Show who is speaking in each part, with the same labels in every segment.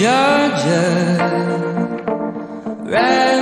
Speaker 1: like all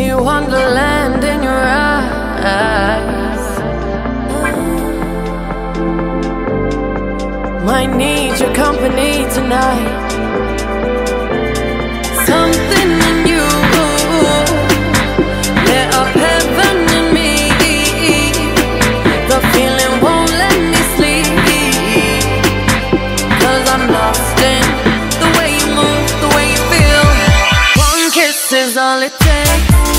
Speaker 1: See wonderland in your eyes.
Speaker 2: Might need your company tonight. Something in you. There are heaven in me. The feeling won't let me sleep. Cause I'm lost in the way you move, the way you feel. One kiss is all it takes.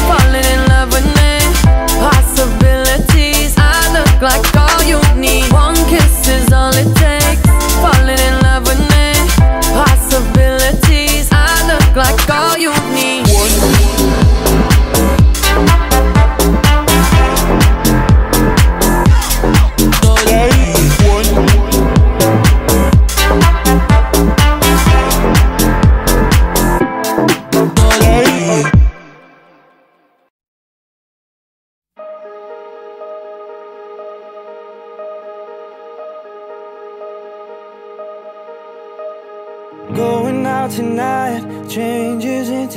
Speaker 2: Like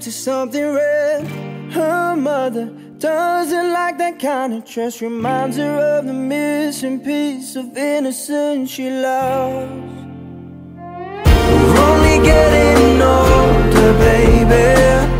Speaker 3: Into something red. Her mother doesn't like that kind of dress. Reminds her of the missing piece of innocence she lost. We're only getting older, baby.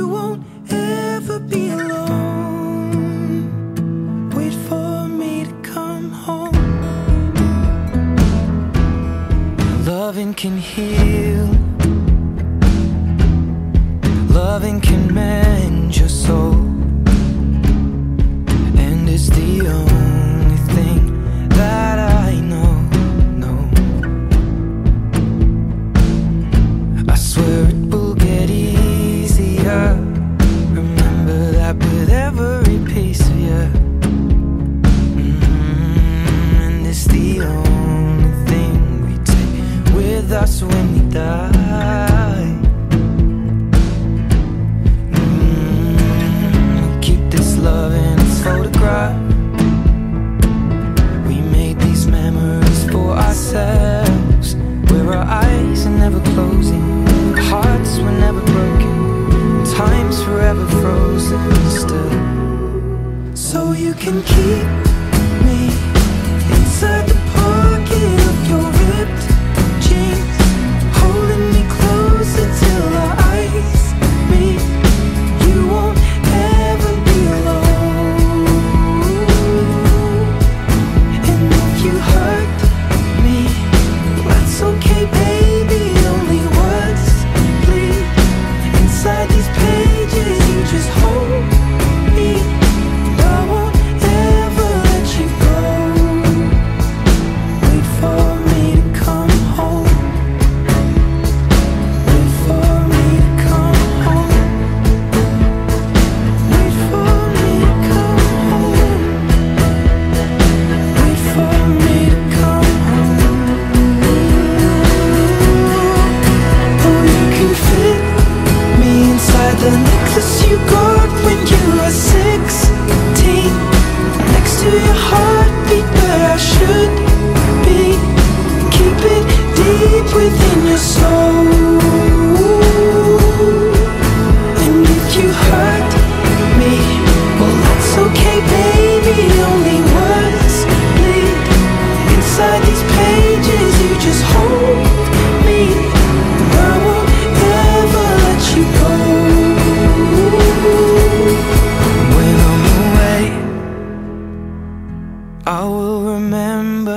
Speaker 3: You won't ever be alone. Wait for me to come home. Loving can heal. Loving can mend your soul. With us when we die. Mm, keep this love in its photograph. We made these memories for ourselves, where our eyes are never closing, hearts were never broken, time's forever frozen still. So you can keep